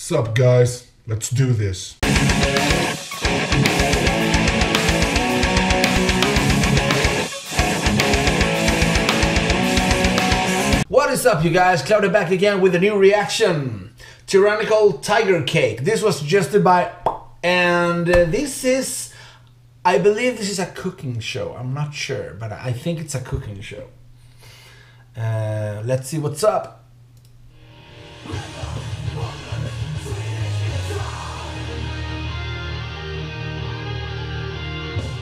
Sup, guys? Let's do this. What is up, you guys? Claudio back again with a new reaction. Tyrannical Tiger Cake. This was suggested by, and uh, this is, I believe this is a cooking show. I'm not sure, but I think it's a cooking show. Uh, let's see what's up.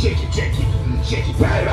shake it, shake it, shake it, baby!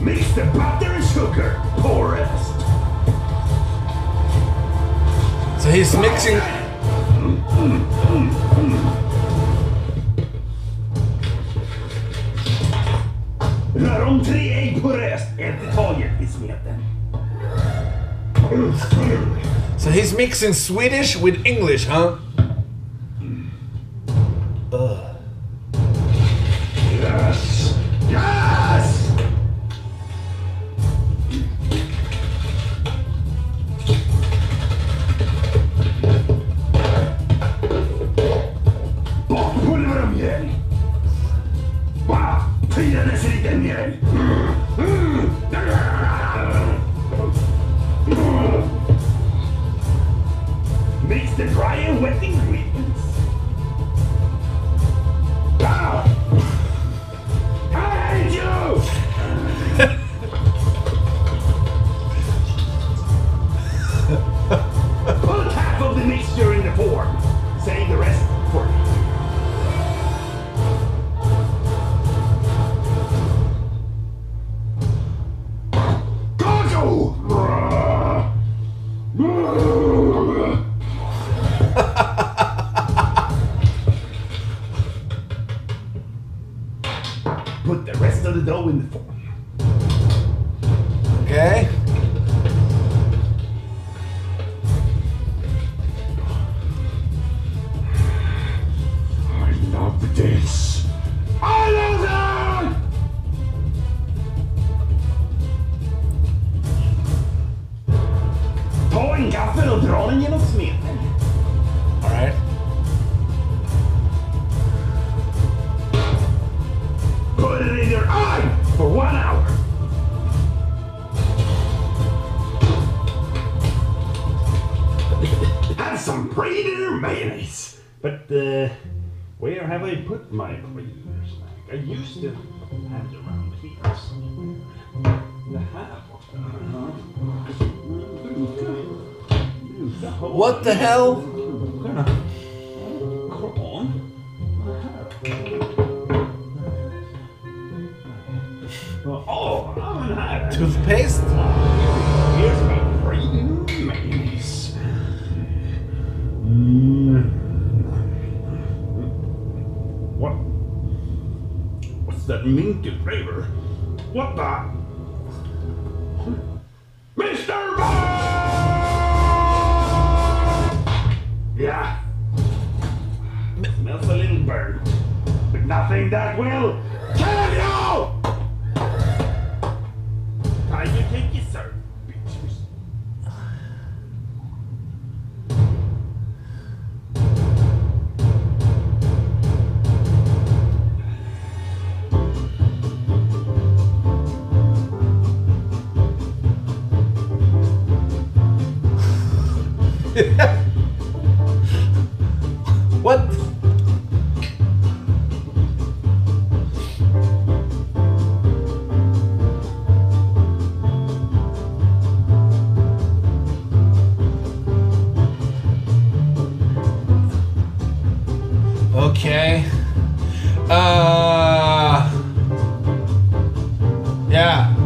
Mix the butter and sugar. Pour rest. So he's mixing. Mm, mm, mm. Rör om tre ägg på röst. Ett i taget i smeten. So he's mixing Swedish with English, huh? Mix the dry Och den genom smeten. Alright. Put it in your eye for one hour. Have some Prater mayonnaise. But uh, where have I put my Prater snack? I used to have it around here somewhere. The half. What the hell? Oh. Toothpaste? Here's my mayonnaise. Mm. What? What's that minty flavor? What the? what? Okay. Uh, yeah.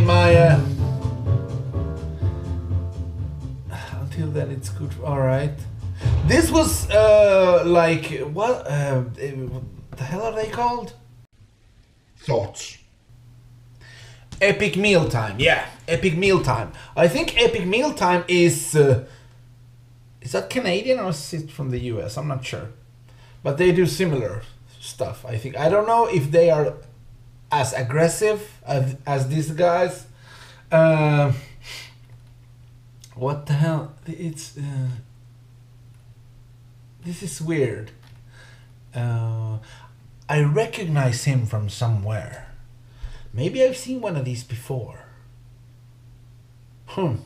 my my. Uh, until then, it's good. All right. This was uh, like what, uh, eh, the hell are they called? Thoughts. Epic Meal Time. Yeah, Epic Meal Time. I think Epic Meal Time is. Uh, is that Canadian or is it from the US? I'm not sure. But they do similar stuff, I think. I don't know if they are as aggressive as, as these guys. Uh, what the hell? It's. Uh, this is weird. Uh, I recognize him from somewhere. Maybe I've seen one of these before. Hmm.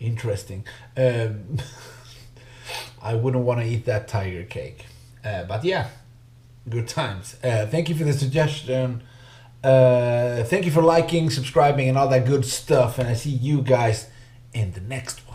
Interesting. Um, I wouldn't want to eat that tiger cake. Uh, but yeah, good times. Uh, thank you for the suggestion. Uh, thank you for liking, subscribing, and all that good stuff. And I see you guys in the next one.